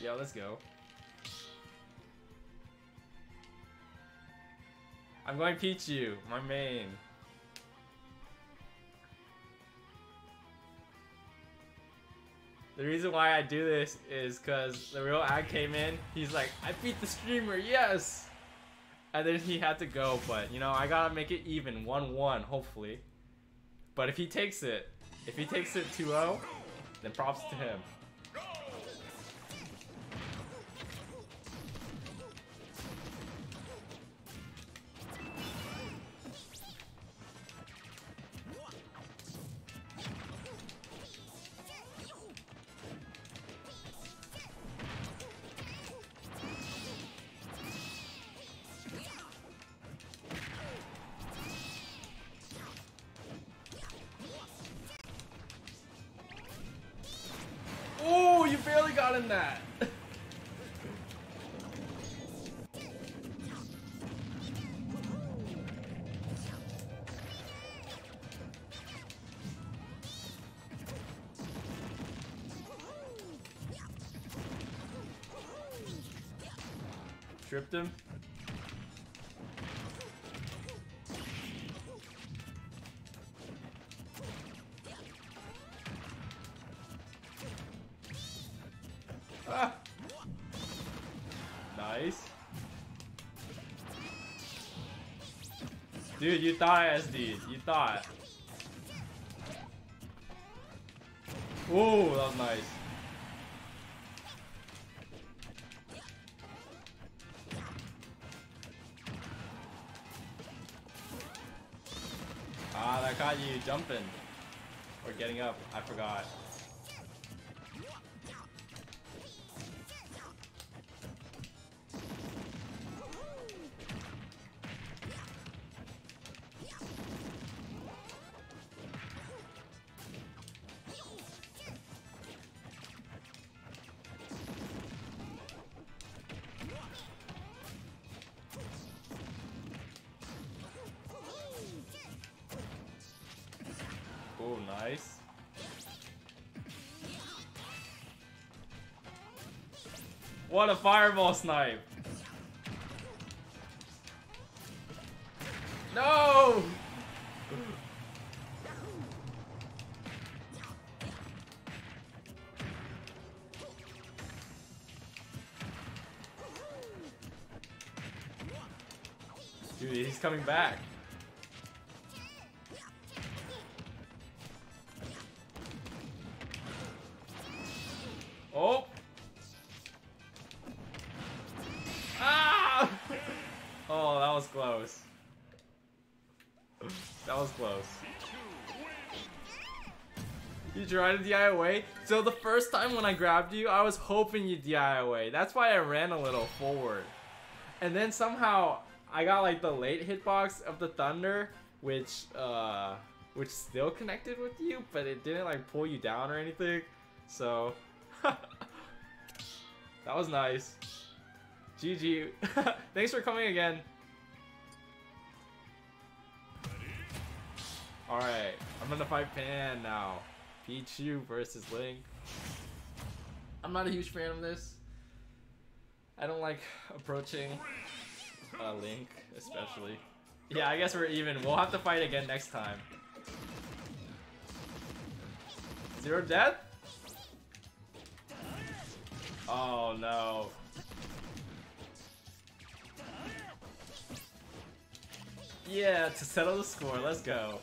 Yeah, let's go. I'm going Pichu, my main. The reason why I do this is because the real ad came in. He's like, I beat the streamer, yes! And then he had to go, but you know, I gotta make it even 1-1, hopefully. But if he takes it, if he takes it 2-0, then props to him. Got in that. Tripped him. Nice. Dude, you thought I SD. You thought. Ooh, that was nice. Ah, that caught you jumping. Or getting up. I forgot. Oh, nice. What a fireball snipe! No! Dude, he's coming back. Oh, that was close. That was close. You tried to DI away? So the first time when I grabbed you, I was hoping you'd DI away. That's why I ran a little forward. And then somehow, I got like the late hitbox of the Thunder, which, uh, which still connected with you, but it didn't like pull you down or anything. So, that was nice. GG. Thanks for coming again. Alright, I'm gonna fight Pan now. Pichu versus Link. I'm not a huge fan of this. I don't like approaching uh, Link, especially. Yeah, I guess we're even. We'll have to fight again next time. Zero death? Oh no. Yeah, to settle the score, let's go.